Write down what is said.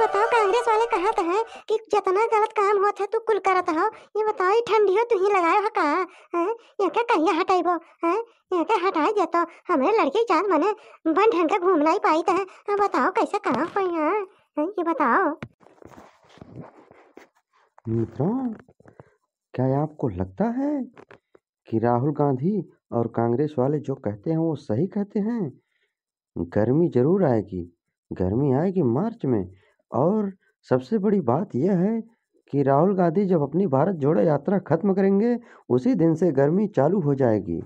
बताओ कांग्रेस वाले कहत हैं कि जितना गलत काम होत है तू कुल करत हो। ये बताओ ये ठंडियो तू ही लगाए हो का हैं? ये क्या कहिया हटाइबो हैं? ये क्या हटाई देतो हमें लड़की चाँद मने बन ढंग के घूम नहीं पाई तो है। बताओ कैसे कोई हैं हैं, ये बताओ। मित्रों क्या आपको लगता है कि राहुल गांधी और कांग्रेस वाले जो कहते हैं वो सही कहते हैं? गर्मी ज़रूर आएगी। गर्मी आएगी मार्च में। और सबसे बड़ी बात यह है कि राहुल गांधी जब अपनी भारत जोड़ो यात्रा खत्म करेंगे, उसी दिन से गर्मी चालू हो जाएगी।